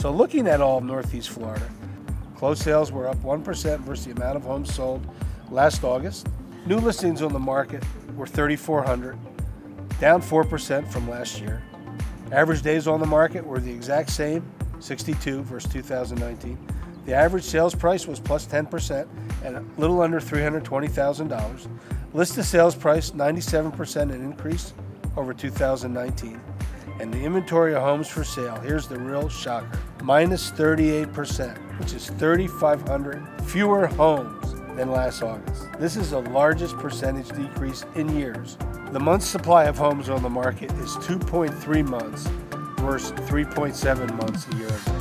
So looking at all of Northeast Florida, closed sales were up 1% versus the amount of homes sold last August. New listings on the market were 3,400, down 4% from last year. Average days on the market were the exact same, 62 versus 2019. The average sales price was plus 10% and a little under $320,000. Listed sales price, 97% an increase over 2019. And the inventory of homes for sale, here's the real shocker, minus 38%, which is 3,500 fewer homes than last August. This is the largest percentage decrease in years. The month's supply of homes on the market is 2.3 months versus 3.7 months a year ago.